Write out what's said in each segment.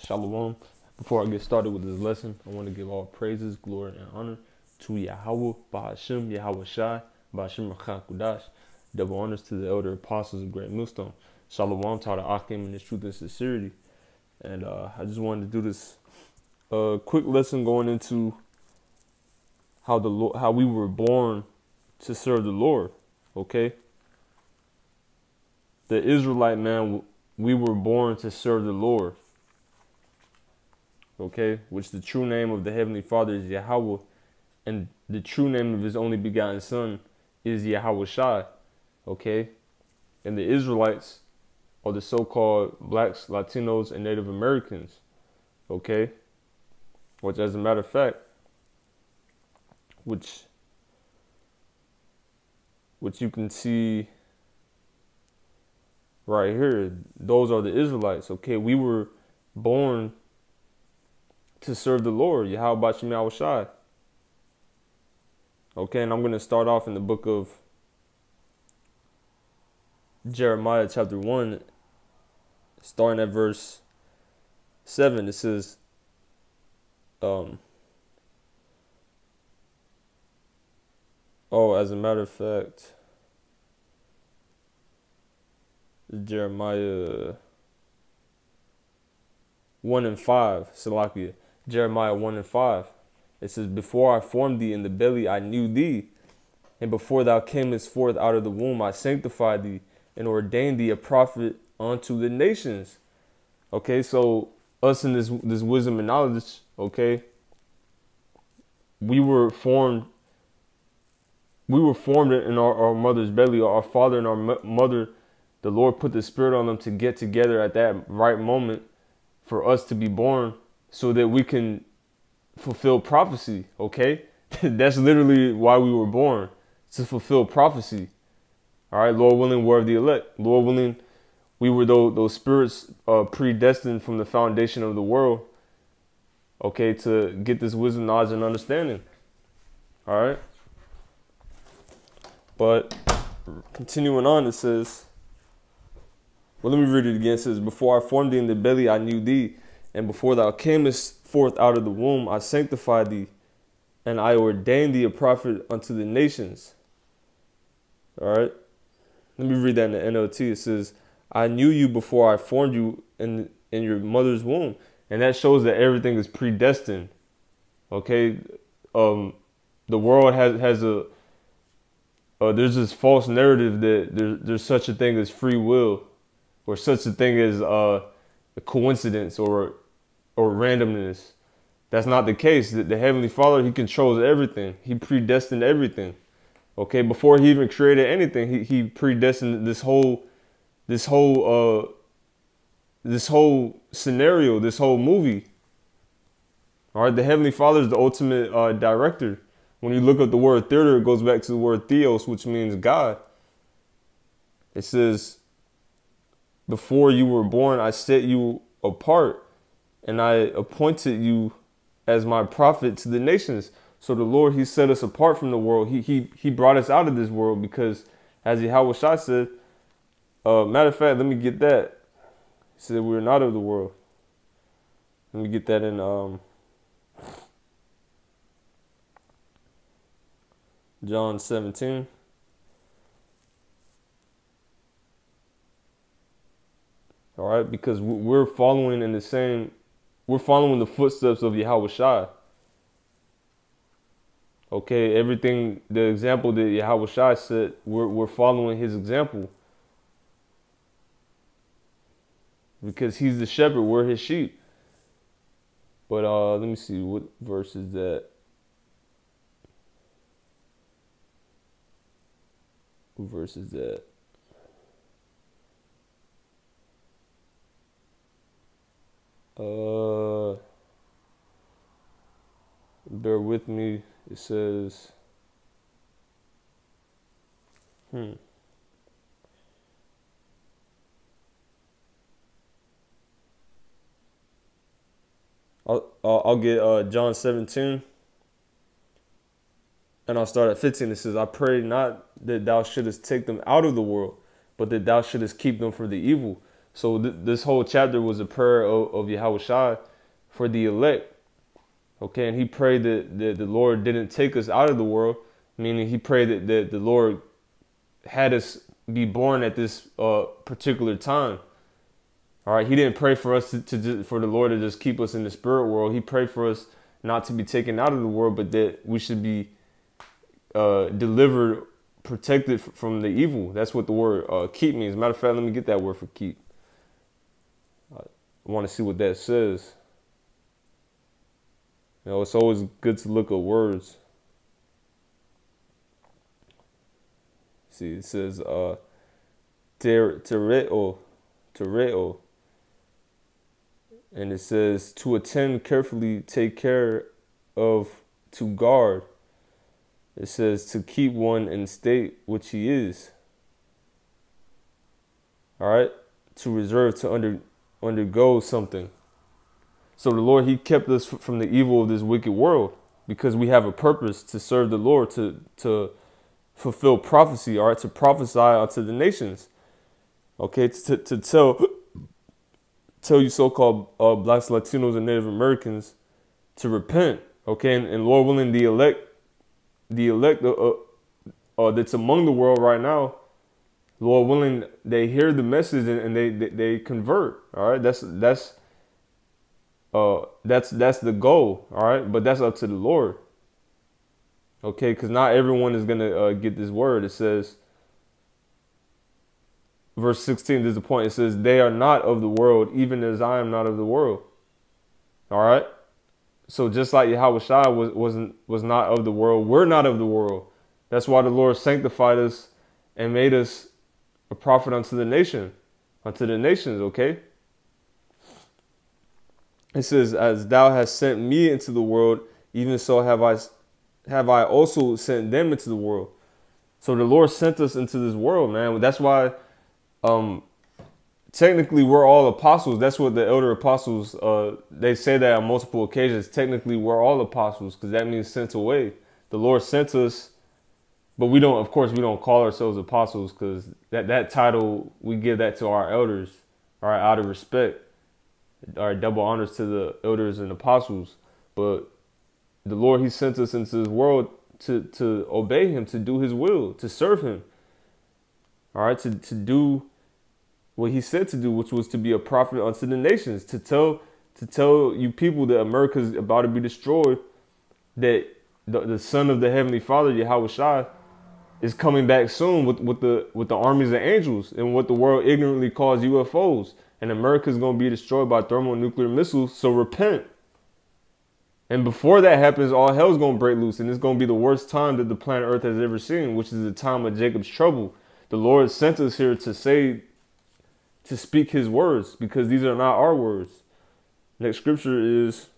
Shalom. Before I get started with this lesson, I want to give all praises, glory, and honor to Yahweh, Bahashim, Yahweh Shai, Bahashim Kudash. Double honors to the elder apostles of Great Millstone. Shalom to Akim in his truth and sincerity. And uh, I just wanted to do this uh, quick lesson going into how the Lord, how we were born to serve the Lord. Okay, the Israelite man, we were born to serve the Lord okay, which the true name of the Heavenly Father is Yahweh, and the true name of His only begotten Son is Yahweh Shai, okay? And the Israelites are the so called blacks, Latinos, and Native Americans, okay? Which, as a matter of fact, which which you can see right here, those are the Israelites, okay? We were born to serve the Lord. Yahweh Bashim Shai. Okay, and I'm going to start off in the book of Jeremiah, chapter 1, starting at verse 7. It says, um, Oh, as a matter of fact, Jeremiah 1 and 5, Salakia. Jeremiah 1 and 5. It says, Before I formed thee in the belly, I knew thee. And before thou camest forth out of the womb, I sanctified thee and ordained thee a prophet unto the nations. Okay, so us in this this wisdom and knowledge, okay, we were formed. We were formed in our, our mother's belly. Our father and our mother, the Lord put the spirit on them to get together at that right moment for us to be born so that we can fulfill prophecy, okay? That's literally why we were born, to fulfill prophecy. All right, Lord willing, we're of the elect. Lord willing, we were those, those spirits uh, predestined from the foundation of the world, okay, to get this wisdom, knowledge, and understanding. All right? But continuing on, it says, well, let me read it again. It says, Before I formed thee in the belly, I knew thee and before thou camest forth out of the womb, I sanctified thee, and I ordained thee a prophet unto the nations. All right. Let me read that in the NLT. It says, I knew you before I formed you in, in your mother's womb. And that shows that everything is predestined. Okay. Um, the world has, has a, uh, there's this false narrative that there's, there's such a thing as free will or such a thing as, uh, a coincidence or or randomness. That's not the case. The, the Heavenly Father, He controls everything. He predestined everything. Okay, before He even created anything, He He predestined this whole this whole uh this whole scenario, this whole movie. All right, the Heavenly Father is the ultimate uh, director. When you look up the word theater, it goes back to the word theos, which means God. It says before you were born, I set you apart and I appointed you as my prophet to the nations. So the Lord, He set us apart from the world. He He He brought us out of this world because, as Yahweh Shai said, uh, matter of fact, let me get that. He said we're not of the world. Let me get that in um, John 17. All right, because we're following in the same, we're following the footsteps of Yahweh Shai. Okay, everything, the example that Yahweh Shai said, we're, we're following his example. Because he's the shepherd, we're his sheep. But uh, let me see, what verse is that? What verse is that? Uh, bear with me. It says, hmm. I'll, I'll get uh, John 17 and I'll start at 15. It says, I pray not that thou shouldest take them out of the world, but that thou shouldest keep them from the evil. So th- this whole chapter was a prayer of, of Yahweh for the elect. Okay, and he prayed that, that the Lord didn't take us out of the world, meaning he prayed that, that the Lord had us be born at this uh, particular time. All right, he didn't pray for us to, to for the Lord to just keep us in the spirit world. He prayed for us not to be taken out of the world, but that we should be uh, delivered, protected from the evil. That's what the word uh, keep means. Matter of fact, let me get that word for keep. I want to see what that says. You know, it's always good to look at words. See, it says uh tereo, tereo. And it says to attend carefully, take care of, to guard. It says to keep one in state which he is. All right, to reserve to under undergo something. So the Lord, He kept us from the evil of this wicked world because we have a purpose to serve the Lord, to to fulfill prophecy, all right, to prophesy unto the nations. Okay, to, to tell tell you so-called uh, blacks, Latinos, and Native Americans to repent. Okay, and, and Lord willing, the elect, the elect uh, uh, uh, that's among the world right now, Lord willing, they hear the message and, and they, they they convert. All right, that's that's uh, that's that's the goal, all right. But that's up to the Lord, okay? Because not everyone is gonna uh, get this word. It says, verse sixteen. There's a point. It says, "They are not of the world, even as I am not of the world." All right. So just like Yahweh Shai was wasn't was not of the world, we're not of the world. That's why the Lord sanctified us and made us a prophet unto the nation, unto the nations. Okay. It says, "As thou hast sent me into the world, even so have I have I also sent them into the world." So the Lord sent us into this world, man. That's why, um, technically we're all apostles. That's what the elder apostles uh they say that on multiple occasions. Technically, we're all apostles because that means sent away. The Lord sent us, but we don't. Of course, we don't call ourselves apostles because that that title we give that to our elders, all right, out of respect our double honors to the elders and apostles. But the Lord, He sent us into this world to to obey Him, to do His will, to serve Him. All right, to to do what He said to do, which was to be a prophet unto the nations, to tell to tell you people that America is about to be destroyed, that the, the Son of the Heavenly Father, Yahweh Shai, is coming back soon with, with the with the armies of angels and what the world ignorantly calls UFOs and America is going to be destroyed by thermonuclear missiles. So repent. And before that happens, all hell's going to break loose, and it's going to be the worst time that the planet Earth has ever seen, which is the time of Jacob's trouble. The Lord sent us here to say, to speak His words, because these are not our words. Next scripture is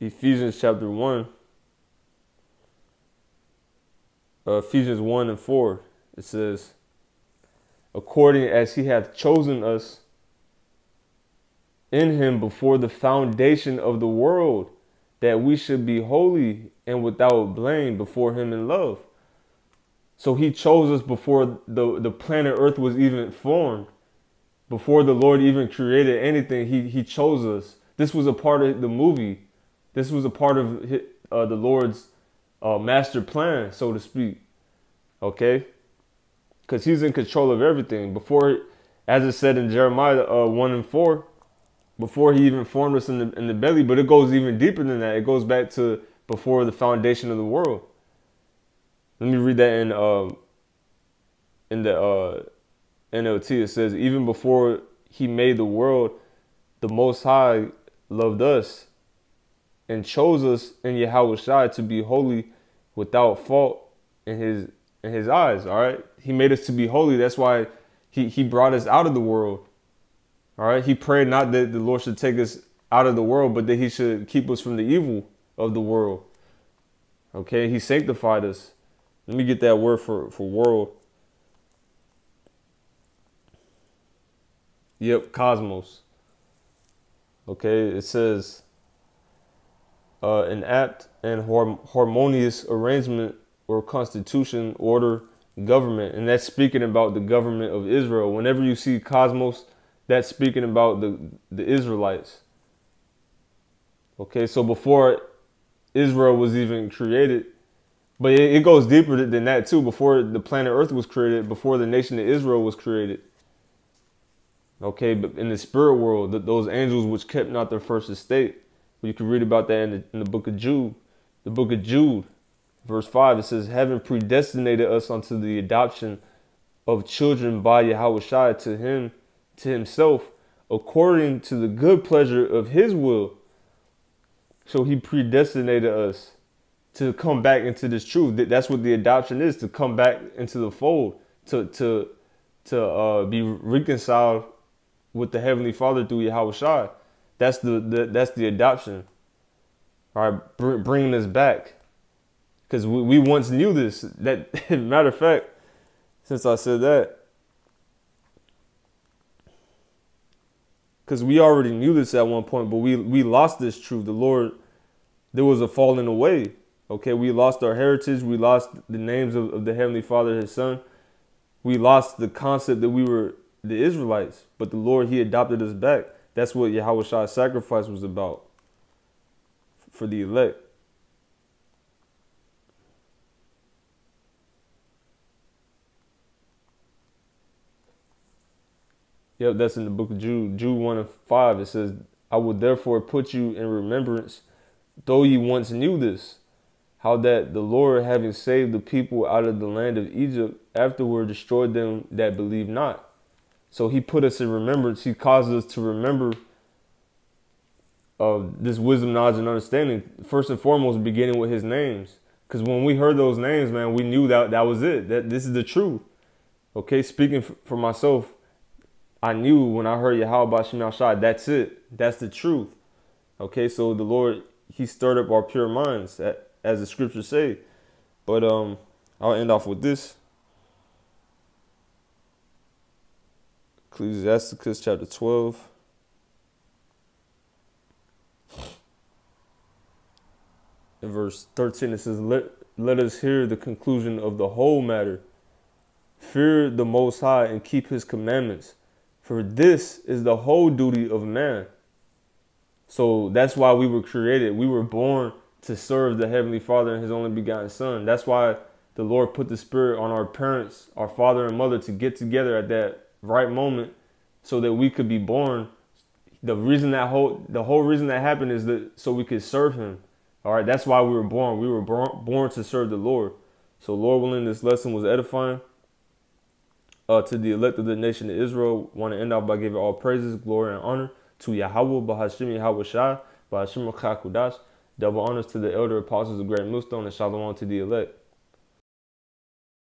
Ephesians chapter 1. Uh, Ephesians 1 and 4. It says, according as he hath chosen us in him before the foundation of the world, that we should be holy and without blame before him in love. So he chose us before the, the planet Earth was even formed. Before the Lord even created anything, he, he chose us. This was a part of the movie. This was a part of uh, the Lord's uh, master plan, so to speak. Okay? Because he's in control of everything. Before, as it said in Jeremiah uh, 1 and 4, before he even formed us in the, in the belly, but it goes even deeper than that. It goes back to before the foundation of the world. Let me read that in uh, in the uh, NLT. It says, even before he made the world, the Most High loved us and chose us in Yahweh Shai to be holy without fault in his in his eyes, all right? He made us to be holy. That's why he, he brought us out of the world. All right. He prayed not that the Lord should take us out of the world, but that he should keep us from the evil of the world. Okay. He sanctified us. Let me get that word for, for world. Yep, cosmos. Okay, it says uh, an apt and harmonious arrangement or constitution, order, government, and that's speaking about the government of Israel. Whenever you see cosmos, that's speaking about the the Israelites. Okay, so before Israel was even created, but it, it goes deeper than that too. Before the planet Earth was created, before the nation of Israel was created. Okay, but in the spirit world, those angels which kept not their first estate, you can read about that in the, in the book of Jude. The book of Jude, verse 5, it says, Having predestinated us unto the adoption of children by Yahweh to him, to himself, according to the good pleasure of his will. So he predestinated us to come back into this truth. That's what the adoption is, to come back into the fold, to to to uh, be reconciled with the Heavenly Father through Yahweh That's the, the that's the adoption. All right, br- bringing us back, because we, we once knew this. That matter of fact, since I said that, because we already knew this at one point, but we we lost this truth. The Lord, there was a falling away. Okay, we lost our heritage. We lost the names of, of the Heavenly Father, His Son. We lost the concept that we were the Israelites, but the Lord He adopted us back. That's what Yahweh Shah's sacrifice was about for the elect. Yep, that's in the book of Jude, Jude 1 and 5. It says, I will therefore put you in remembrance, though ye once knew this, how that the Lord, having saved the people out of the land of Egypt, afterward destroyed them that believe not. So he put us in remembrance. He causes us to remember of this wisdom, knowledge, and understanding. First and foremost, beginning with his names. Because when we heard those names, man, we knew that that was it. That this is the truth. Okay, speaking for myself, I knew when I heard Yahweh Bashim Shai, that's it. That's the truth. Okay, so the Lord, He stirred up our pure minds, as the scriptures say. But um, I'll end off with this. Ecclesiasticus chapter 12. In verse 13, it says, let, let us hear the conclusion of the whole matter. Fear the Most High and keep his commandments, for this is the whole duty of man. So that's why we were created. We were born to serve the Heavenly Father and his only begotten Son. That's why the Lord put the Spirit on our parents, our father and mother, to get together at that right moment so that we could be born. The reason that whole the whole reason that happened is that so we could serve him. All right, that's why we were born. We were born, born to serve the Lord. So Lord willing, this lesson was edifying. Uh, to the elect of the nation of Israel, want to end off by giving all praises, glory, and honor to Yahweh, Bahashim Yahweh Shai, Bahashim Chakudash. Double honors to the elder apostles of Great Millstone, and shalom to the elect.